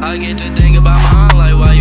I, get to think about my life. Why